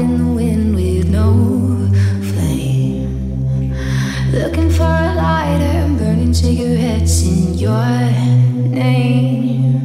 in the wind with no flame. Looking for a lighter, burning cigarettes in your name.